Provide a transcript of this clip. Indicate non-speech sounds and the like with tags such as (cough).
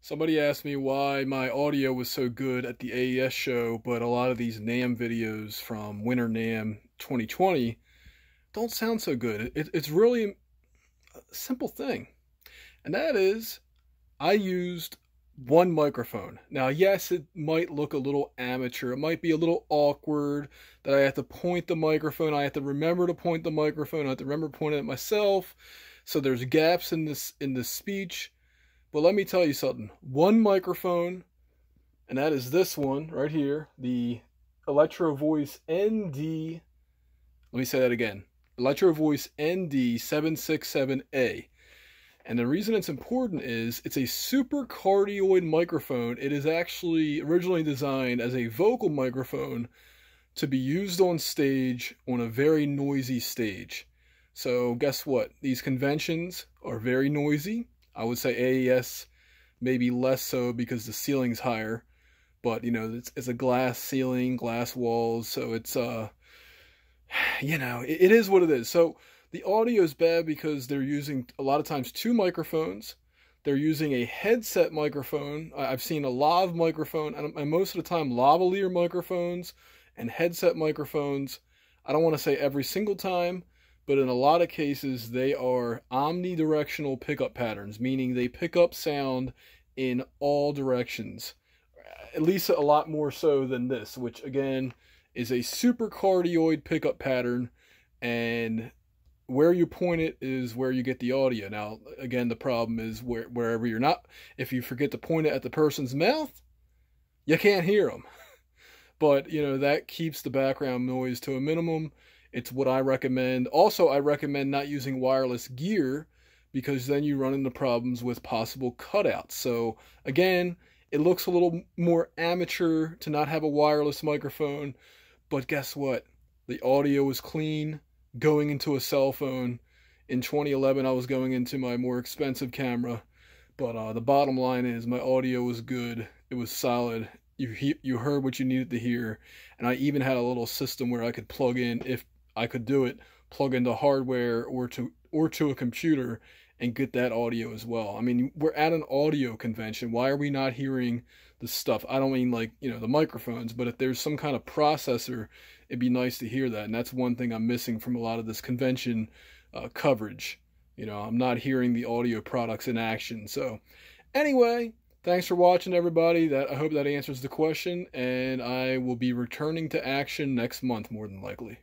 Somebody asked me why my audio was so good at the AES show, but a lot of these NAMM videos from Winter NAMM 2020 don't sound so good. It, it's really a simple thing, and that is I used one microphone. Now, yes, it might look a little amateur. It might be a little awkward that I have to point the microphone. I have to remember to point the microphone. I have to remember to point it myself. So there's gaps in this in the speech. But let me tell you something. One microphone, and that is this one right here, the Electro Voice ND. Let me say that again. Electro Voice ND767A. And the reason it's important is it's a super cardioid microphone. It is actually originally designed as a vocal microphone to be used on stage on a very noisy stage. So guess what? These conventions are very noisy. I would say AES maybe less so because the ceiling's higher, but you know it's, it's a glass ceiling, glass walls, so it's uh, (sighs) you know it, it is what it is. So the audio is bad because they're using a lot of times two microphones. They're using a headset microphone. I've seen a lav microphone, and most of the time lavalier microphones and headset microphones. I don't want to say every single time, but in a lot of cases, they are omnidirectional pickup patterns, meaning they pick up sound in all directions. At least a lot more so than this, which again is a super cardioid pickup pattern, and where you point it is where you get the audio. Now, again, the problem is where, wherever you're not, if you forget to point it at the person's mouth, you can't hear them. (laughs) but, you know, that keeps the background noise to a minimum it's what I recommend. Also, I recommend not using wireless gear because then you run into problems with possible cutouts. So, again, it looks a little more amateur to not have a wireless microphone, but guess what? The audio is clean going into a cell phone. In 2011, I was going into my more expensive camera, but uh, the bottom line is my audio was good. It was solid. You you heard what you needed to hear, and I even had a little system where I could plug in if I could do it, plug into hardware or to or to a computer and get that audio as well. I mean, we're at an audio convention. Why are we not hearing the stuff? I don't mean like, you know, the microphones, but if there's some kind of processor, it'd be nice to hear that. And that's one thing I'm missing from a lot of this convention uh, coverage. You know, I'm not hearing the audio products in action. So, anyway, thanks for watching, everybody. That I hope that answers the question, and I will be returning to action next month, more than likely.